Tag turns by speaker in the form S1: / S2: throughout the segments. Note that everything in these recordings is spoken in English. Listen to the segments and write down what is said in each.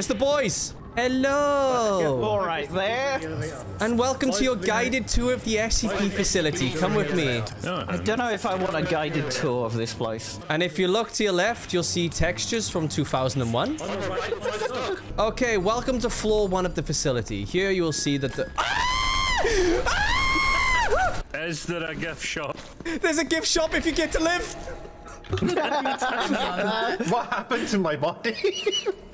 S1: It's the boys. Hello.
S2: All right there.
S1: And welcome to your guided tour of the SCP facility. Come with me.
S2: I don't know if I want a guided tour of this place.
S1: And if you look to your left, you'll see textures from 2001. Okay, welcome to floor one of the facility. Here you will see that the... Ah!
S3: Is there a gift shop?
S1: There's a gift shop if you get to live.
S4: What happened to my body?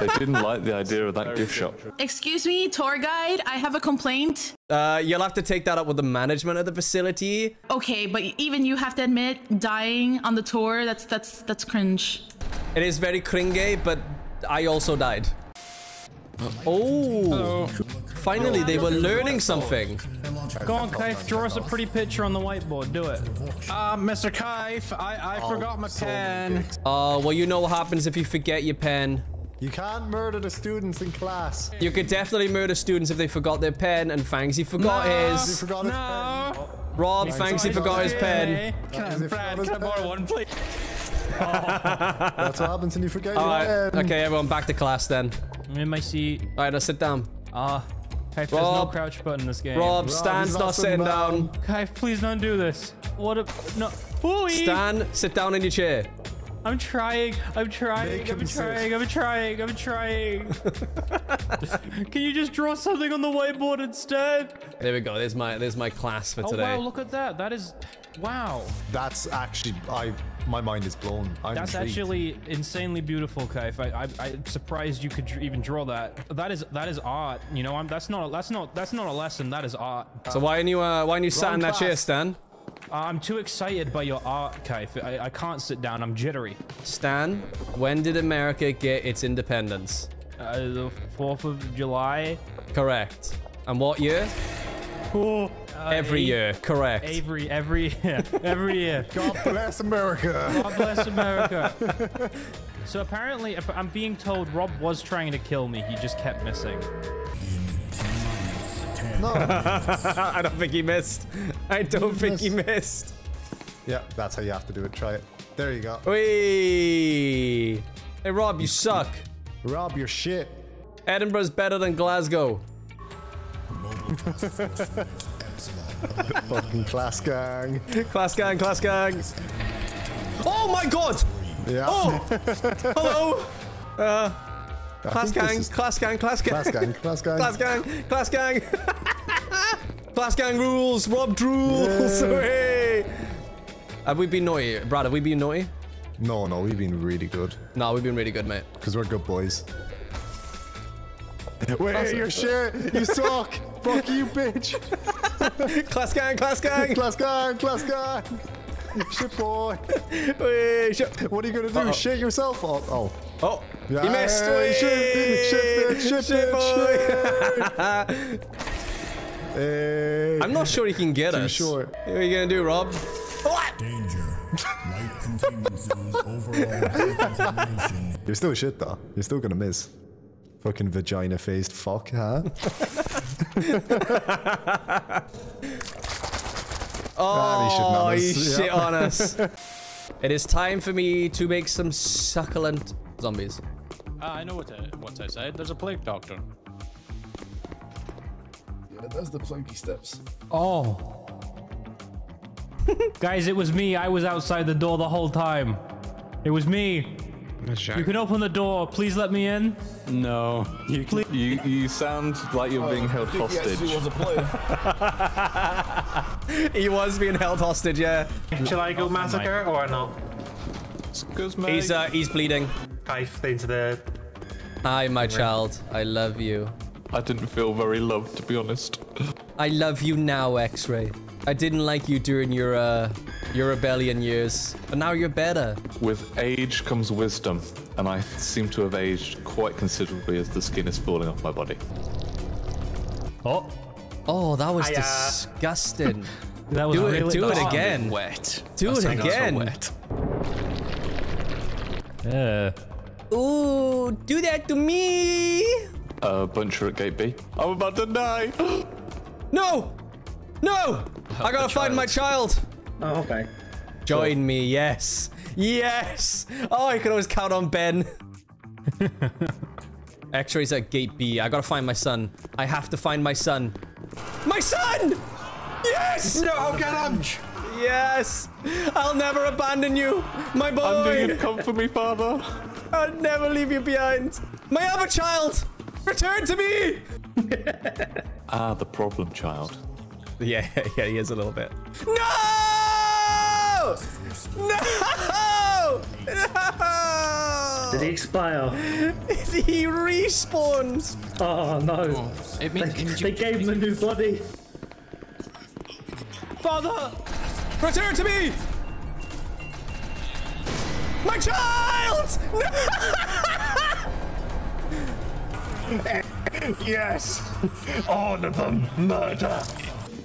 S5: They didn't like the idea of that gift shop.
S6: Excuse me, tour guide. I have a complaint.
S1: Uh, you'll have to take that up with the management of the facility.
S6: Okay, but even you have to admit, dying on the tour, that's that's that's cringe.
S1: It is very cringy, but I also died. Oh. Finally, they were learning something.
S7: Go on, Kaif, draw us a pretty picture on the whiteboard. Do it.
S8: Uh, Mr. Kaif, I, I forgot my pen.
S1: Uh, well, you know what happens if you forget your pen.
S4: You can't murder the students in class.
S1: You could definitely murder students if they forgot their pen, and Fangsy forgot
S4: He
S1: his.
S4: forgot his
S8: No.
S1: Rob, Fangsy forgot his pen.
S8: Can I,
S4: Is it
S8: Brad,
S4: for
S8: can I borrow one, please?
S4: That's what happens when you forget your
S1: Alright,
S4: pen.
S1: okay, everyone back to class then.
S7: I'm in my seat.
S1: Alright, now sit down.
S7: Ah, Kaif, there's no
S1: Rob.
S7: crouch button in this game.
S1: Rob, Stan's not
S4: not
S1: sitting
S4: sitting
S1: down.
S7: Kaif, please don't do this. What a no. Ooh,
S1: Stan, sit down in your chair.
S7: I'm trying. I'm trying.
S4: Make
S7: I'm
S4: him
S7: trying. I'm trying. I'm trying. Can you just draw something on the whiteboard instead?
S1: There we go. There's my there's my class for
S7: Oh
S1: today.
S7: wow, look at that. That is, wow.
S4: That's actually, I, my mind is blown. I'm
S7: That's
S4: intrigued.
S7: actually insanely beautiful, Kaif. I, I, I'm surprised you could even draw that. That is that is art. You know, I'm that's not that's not that's not a lesson. That is art.
S1: So why aren't you uh, why aren't you sat in that chair. Stan?
S7: Uh, I'm too excited by your art, Kaif. I, I can't sit down. I'm jittery.
S1: Stan, when did America get its independence?
S7: Uh, the Fourth of July.
S1: Correct. And what year?
S7: Oh, uh,
S1: Every
S7: A-
S1: year. Correct.
S7: Every every year. Every year.
S4: God bless America.
S7: God bless America. so apparently, if I'm being told Rob was trying to kill me. He just kept missing.
S4: No.
S1: I don't think he missed. I don't think he missed.
S4: Yeah, that's how you have to do it. Try it. There you go.
S1: Wee. Hey Rob, you suck.
S4: Rob your shit.
S1: Edinburgh's better than Glasgow.
S4: Fucking class gang.
S1: Class gang, class gang. Oh my god!
S4: Yeah.
S1: Oh! Hello! Uh, class gang,
S4: is-
S1: class gang, class gang.
S4: Class gang. Class gang.
S1: Class gang, class gang. class gang rules, Rob drools. Hey. Have we been naughty? Brad, have we been naughty?
S4: No, no, we've been really good.
S1: No, we've been really good, mate.
S4: Because we're good boys. Wait, your shit! You suck! Fuck you, bitch!
S1: Class gang, class gang.
S4: Class gang! Class gang! Shit boy!
S1: Hey, shit.
S4: What are you gonna do?
S1: Uh-oh.
S4: Shit yourself? Oh, oh.
S1: Oh,
S4: Yeah,
S1: he missed.
S4: hey, shit,
S1: Hey.
S4: shit, bitch, shit,
S1: boy.
S4: Hey.
S1: I'm not sure he can get
S4: Too
S1: us.
S4: short.
S1: What are you gonna do, Rob?
S9: Danger. Light containment overall.
S4: You're still shit though. You're still gonna miss. Fucking vagina faced fuck, huh?
S1: Oh,
S4: he
S1: he
S4: shit
S1: shit
S4: on
S1: on
S4: us.
S1: us. it is time for me to make some succulent zombies.
S3: Uh, I know what I, what I said. There's a plague doctor.
S9: Yeah, that's the planky steps.
S7: Oh. Guys, it was me. I was outside the door the whole time. It was me. You can open the door. Please let me in.
S5: No, you you you sound like you're being held hostage.
S9: He was a player.
S1: He was being held hostage, yeah.
S10: Shall I go massacre or not?
S5: Excuse me.
S1: He's uh, he's bleeding.
S10: Kaif into the.
S1: Hi, my child. I love you.
S5: I didn't feel very loved, to be honest.
S1: I love you now, X-Ray. I didn't like you during your uh your rebellion years, but now you're better.
S5: With age comes wisdom, and I seem to have aged quite considerably as the skin is falling off my body.
S7: Oh,
S1: Oh, that was
S10: Hiya.
S1: disgusting.
S7: that was
S1: Do it, do it again.
S5: Wet.
S1: Do it again. Wet.
S7: Yeah.
S1: Ooh, do that to me.
S5: Uh, buncher at gate B. I'm about to die.
S1: No, no. I gotta find my child.
S10: Oh, okay.
S1: Join me, yes. Yes. Oh, I can always count on Ben. X-rays at gate B. I gotta find my son. I have to find my son. My son! Yes!
S8: No, get him!
S1: Yes! I'll never abandon you, my boy!
S5: Come for me, father.
S1: I'll never leave you behind. My other child! Return to me!
S5: Ah, the problem child.
S1: Yeah, yeah, he is a little bit. No! No! No!
S10: Did he expire?
S1: He respawns!
S10: Oh no.
S2: It
S10: They, they gave him a new body.
S1: Father! Return to me! My child!
S8: Yes! All of them murder!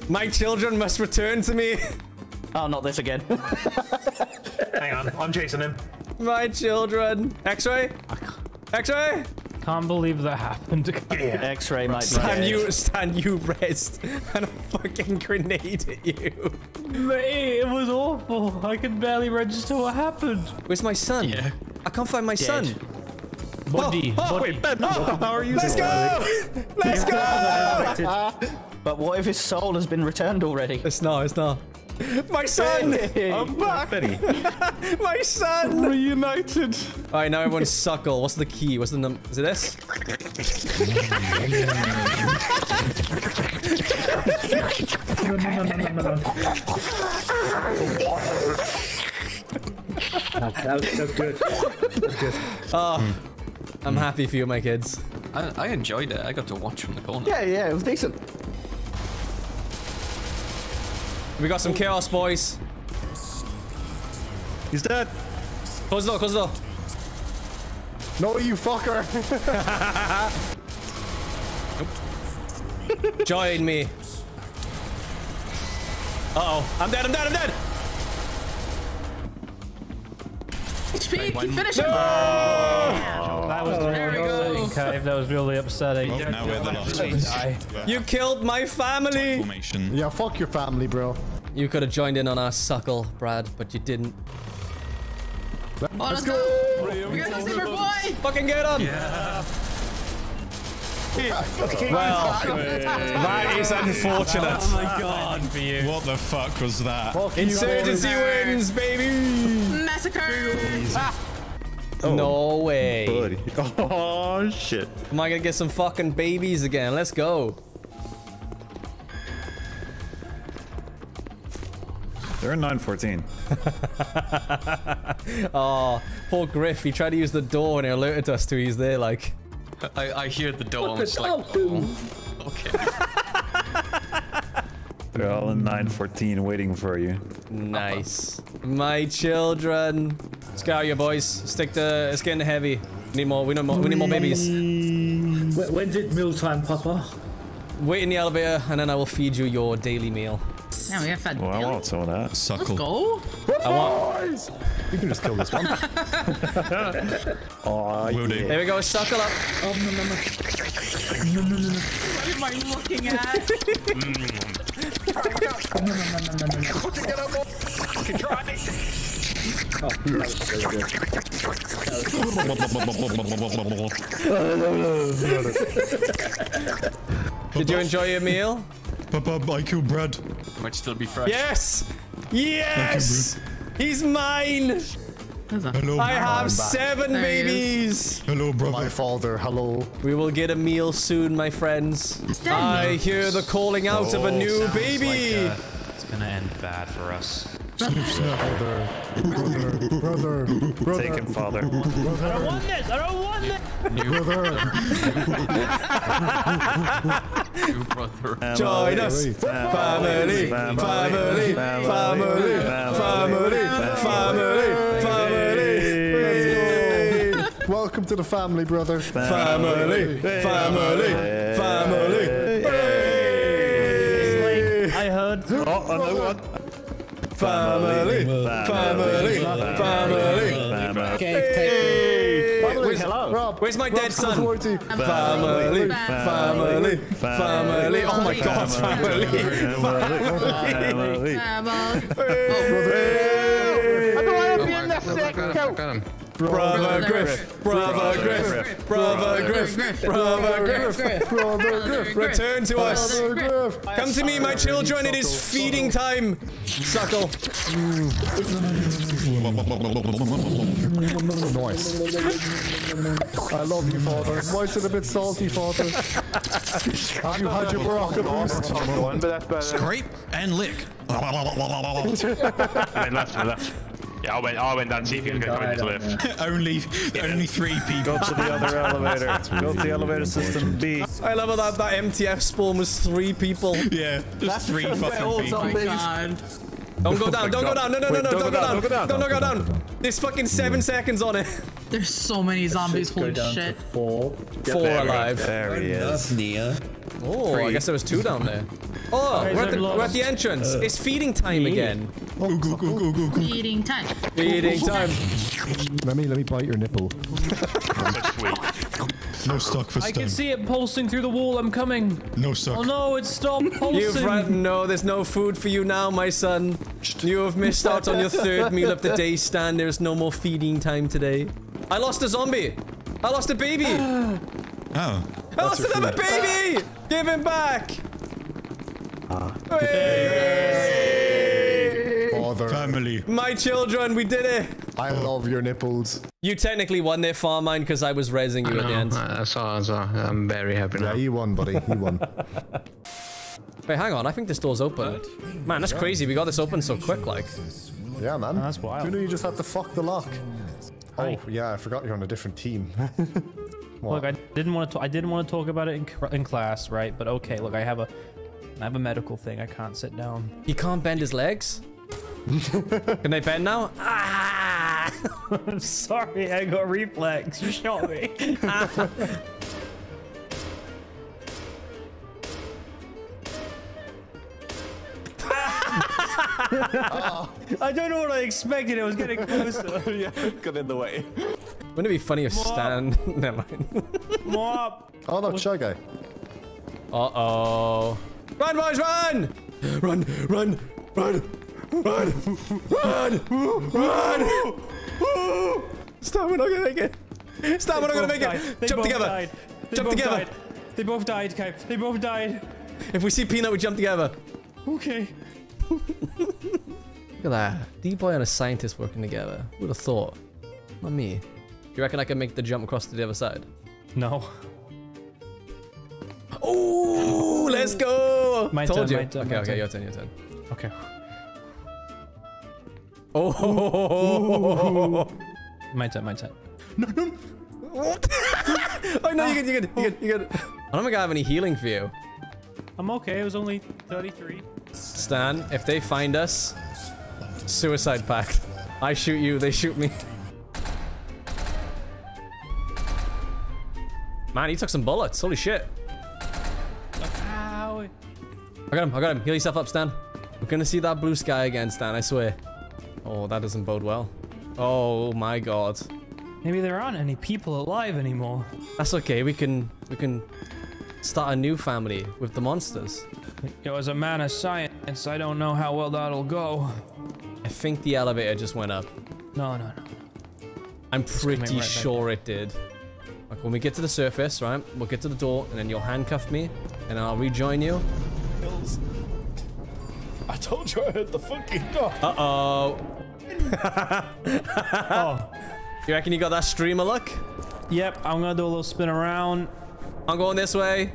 S1: My children must return to me.
S2: oh, not this again.
S10: Hang on, I'm chasing him.
S1: My children. X-ray? X-ray?
S7: Can't believe that happened.
S2: X-ray, mate.
S1: Stand you, stand you rest, and a fucking grenade at you.
S7: Mate, it was awful. I can barely register what happened.
S1: Where's my son?
S2: Yeah.
S1: I can't find my son.
S7: Body.
S1: Oh, oh,
S7: body.
S1: wait, Ben, oh, how are you? Let's go! Let's go!
S2: But what if his soul has been returned already?
S1: It's not, it's not. My son!
S2: I'm
S1: back! my son!
S5: Reunited.
S1: All right, now everyone suckle. What's the key? What's the num? Is it this?
S10: No, no, no, no, no, no. That was, that was good. That's good.
S1: Oh, I'm happy for you, my kids.
S2: I, I enjoyed it. I got to watch from the corner.
S11: Yeah, yeah, it was decent.
S1: We got some chaos, boys.
S4: He's dead.
S1: Close the door, close the door.
S4: No, you fucker.
S1: Join me. Uh-oh. I'm dead, I'm dead, I'm dead!
S6: HP, keep finishing.
S7: Oh, that was
S6: There we
S7: really upsetting, Cave. That was really upsetting.
S12: Well, now we're the last.
S1: You killed my family!
S12: Formation.
S4: yeah, fuck your family, bro.
S1: You could have joined in on our suckle, Brad, but you didn't.
S6: Oh, let's go. We got to save boy.
S1: Fucking get him! Well, that is unfortunate.
S7: Oh my god. For you.
S12: What the fuck was that?
S1: Insurgency wins, baby!
S6: Massacre.
S1: Oh, no way.
S11: Buddy. Oh, shit.
S1: Am I gonna get some fucking babies again? Let's go.
S11: They're in 914.
S1: Oh, poor Griff. He tried to use the door and he alerted us to he's there, like.
S2: I, I hear the door.
S10: What
S2: and it's like,
S10: dog
S2: oh, okay.
S11: They're all in 914 waiting for you.
S1: Nice. My children. Let's go, you boys. Stick to. It's getting heavy. Need more. We need more. We need more babies.
S10: When, when did mealtime, Papa?
S1: Wait in the elevator, and then I will feed you your daily meal.
S6: Now we have fed.
S11: Well, I want some of that.
S6: Let's go.
S1: I want.
S4: You can just kill this one.
S11: Oh,
S12: Will
S11: yeah.
S1: There we go. Suckle up.
S10: Oh, no, no, no. No, no, no, no.
S6: What am I looking at?
S10: No, no, no, no, no, no. Oh, that was very good.
S1: Did you enjoy your meal?
S12: Papa, I killed Brad.
S2: Might still be fresh.
S1: Yes. Yes. He's mine.
S12: Hello,
S1: I have seven
S6: There
S1: babies.
S12: hello, brother.
S4: My father, hello.
S1: We will get a meal soon, my friends. I hear the calling out of a new baby.
S7: like, uh, it's gonna end bad for us.
S4: Brother, brother, brother, brother,
S11: Take him, father.
S7: I don't want this. I don't want this.
S4: brother.
S2: New brother.
S1: Join us. Family, family, family, family, family, family.
S4: Welcome to the family, brother.
S1: Family, family, family. Hey.
S7: I heard.
S11: Oh, another one.
S1: Family, family, family. Hey. Where's,
S4: Rob,
S1: where's my dead son?
S4: towards.
S1: Family, family, family. Oh my God, family, family.
S6: Family.
S1: Hey.
S6: Oh,
S3: I got him, I got him.
S1: Brother Griff. Brother Griff. Brother Griff. Brother Griff.
S4: Brother Griff.
S1: Return to us. Come to me, my children. It is feeding time. Suckle.
S4: Nice. I love you, father. Why is it a bit salty, father? Have you had your Baraka boost?
S13: One, but that's better.
S12: Scrape and lick.
S13: I went left, left. Yeah, I went, I went down, to see if you can come into the lift.
S12: only, only three people.
S11: Go to the other elevator. Go to the elevator system B.
S1: I love that, that MTF spawn was three people.
S12: Yeah, just three fucking people.
S6: God.
S1: Don't go down, don't go down, no, no, no,
S4: Wait,
S1: no,
S4: don't
S1: don't
S4: go
S1: go
S4: down,
S1: down,
S4: don't go down.
S1: don't go
S4: Don't go
S1: down. There's fucking seven seconds on it.
S6: There's so many zombies.
S10: Go
S6: Holy
S10: down
S6: shit.
S10: to four.
S1: Four alive.
S11: There he is.
S10: Nia.
S1: Oh, I guess there was two down there. Oh, we're at, the, we're at the entrance. Uh. It's feeding time again.
S12: Go, go, go, go, go, go.
S6: Eating time.
S1: Feeding time.
S4: Let me let me bite your nipple.
S12: No stock for
S7: I can see it pulsing through the wall. I'm coming.
S12: No
S7: Oh no, it's stopped pulsing.
S1: You've run. No, there's no food for you now, my son. You have missed out on your third meal of the day, Stan. There's no more feeding time today. I lost a zombie. I lost a baby.
S12: Oh.
S1: I lost
S4: your
S1: another
S4: food.
S1: baby. Give him back.
S4: Father,
S12: Family.
S1: My children, we did it.
S4: I love your nipples.
S1: You technically won their farm mine because I was raising you at the end.
S13: I saw, I saw. I'm very happy
S4: Yeah,
S13: now.
S4: he won, buddy. He won.
S1: Wait, hang on. I think this door's open. Man, that's crazy. We got this open so quick, like.
S4: Yeah, man.
S7: that's wild.
S4: Who knew you just had to fuck the lock? Oh, yeah, I forgot you're on a different team.
S7: Look, I didn't want to. I didn't want to talk about it in, cr- in class, right? But okay, look, I have a, I have a medical thing. I can't sit down.
S1: He can't bend his legs. Can they bend now? Ah!
S7: I'm sorry, I got reflex. You shot me. I don't know what I expected. It was getting closer.
S11: yeah, got in the way.
S1: Wouldn't it be funny if Stan? Never mind.
S7: Mop.
S4: Oh, no, shy guy.
S1: Uh oh. Run, boys, run! Run, run, run, run, run, run! Stop, we're not gonna make it. Stan, we're not gonna make it.
S7: They
S1: Jump together.
S7: died. They
S1: Jump
S7: both
S1: together.
S7: died. They both died, Kai. They both died.
S1: If we see Peanut, we jump together.
S7: Okay.
S1: Look at that. D-boy and a scientist working together. Who would have thought? Not me. Do you reckon I can make the jump across to the other side?
S7: No.
S1: Oh, let's go!
S7: My
S1: Told
S7: turn,
S1: you.
S7: my turn,
S1: okay,
S7: my
S1: okay,
S7: turn.
S1: your turn, your turn.
S7: Okay.
S1: Oh,
S7: My turn. My turn.
S1: oh no, you good, you good, you good, you good. I don't think I have any healing for you.
S7: I'm okay. It was only 33.
S1: Stan, if they find us, suicide pact. I shoot you, they shoot me. Man, he took some bullets. Holy shit.
S7: Ow.
S1: I got him, I got him. Heal yourself up, Stan. We're gonna see that blue sky again, Stan, I swear. Oh, that doesn't bode well. Oh my god.
S7: Maybe there aren't any people alive anymore.
S1: That's okay, we can we can start a new family with the monsters.
S7: Yo, as a man of science, I don't know how well that'll go.
S1: I think the elevator just went up.
S7: No, no, no.
S1: I'm pretty
S7: right back.
S1: sure it did. Like when we get to the surface, right? We'll get to the door and then you'll handcuff me and I'll rejoin you.
S12: I told you I heard the fucking door.
S1: Uh-oh.
S7: Oh.
S1: You reckon you got that streamer luck?
S7: Yep, I'm gonna do a little spin around.
S1: I'm going this way.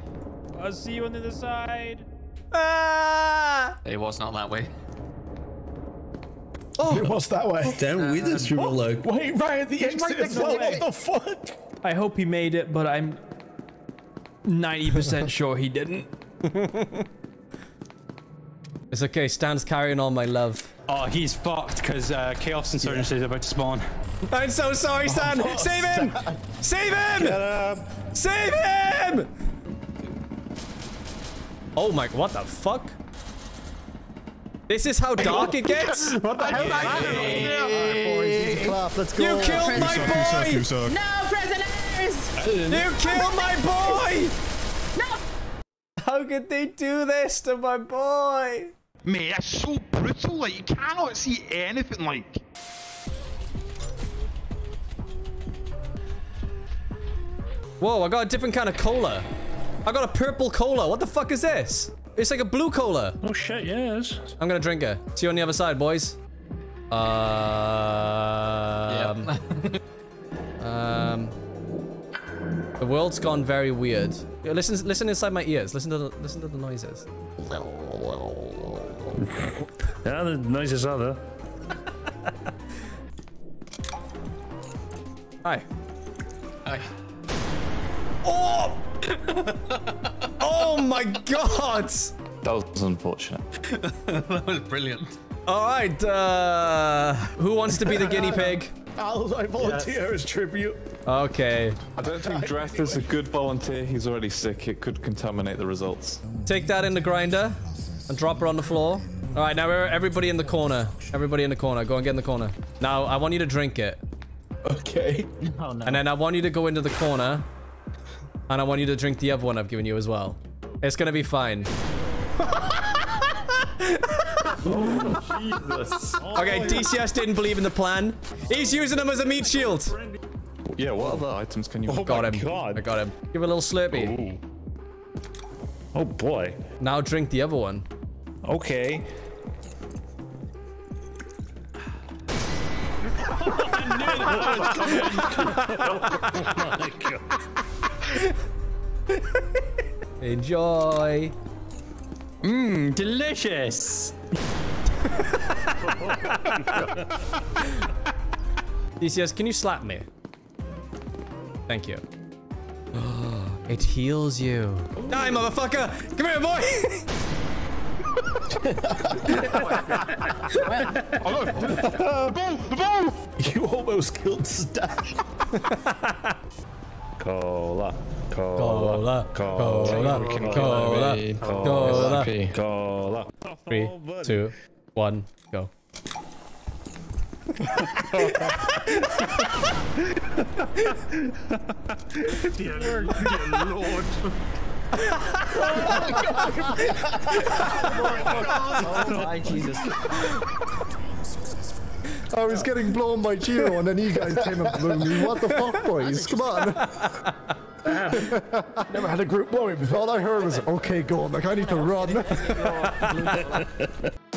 S7: I'll see you on the other side.
S1: Ah!
S2: It was not that way.
S1: Oh,
S12: It was that way.
S10: Down with us, you like.
S12: Wait, right at the exit as well. What the fuck?
S7: I hope he made it, but I'm 90% sure he didn't.
S1: It's okay, Stan's carrying on my love.
S3: Oh, he's fucked because uh, Chaos Insurgency is about to spawn.
S1: I'm so sorry, Stan! Save him! Save him! Save him! Oh my, what the fuck? This is how dark it gets?
S13: What the hell?
S4: Boys, clap, let's go.
S1: You killed my
S12: You
S1: boy!
S12: suck.
S6: No prisoners!
S1: You killed my boy!
S6: No!
S1: How could they do this to my boy?
S14: Mate, that's so brutal. Like you cannot see anything. Like
S1: Whoa, I got a different kind of cola. I got a purple cola. What the fuck is this? It's like a blue cola.
S12: Oh shit, yes.
S1: I'm gonna drink it. See you on the other side, boys. Um, um, the world's gone very weird. Yeah, listen, listen inside my ears. Listen to the, listen to the noises.
S12: Yeah, the noises are there.
S1: Hi.
S2: Hi.
S1: Oh! oh my god!
S5: That was unfortunate.
S2: that was brilliant.
S1: All right, uh, who wants to be the guinea pig?
S12: I'll, I volunteer as tribute.
S1: Okay.
S5: I don't think Dreth is a good volunteer. He's already sick. It could contaminate the results.
S1: Take that in the grinder and drop her on the floor. All right, now we're everybody in the corner. Everybody in the corner. Go and get in the corner. Now, I want you to drink it.
S12: Okay.
S2: Oh no.
S1: And then I want you to go into the corner. And I want you to drink the other one I've given you as well. It's gonna be fine.
S5: oh, Jesus.
S1: Okay, DCS didn't believe in the plan. He's using them as a meat shield.
S5: Yeah, what other items can you...
S12: Oh
S1: got oh,
S12: my
S1: him.
S12: God.
S1: I got him. Give a little slurpee.
S12: Ooh. Oh boy.
S1: Now drink the other one.
S12: Okay.
S1: Enjoy.
S2: Mmm, delicious.
S1: DCS, can you slap me? Thank you. it heals you. Die, motherfucker! Come here, boy!
S12: You almost killed Stash. Cola.
S1: Cola,
S12: Cola.
S1: cola, cola, cola.
S12: Cola.
S1: Three, two, one, go.
S12: Dear, dear Lord.
S2: Oh my Jesus.
S4: I was getting blown by Giro and then you guys came and blew me. What the fuck, boys? Come on. Never had a group blow me before. All I heard was, okay, go on. Like, I need to run.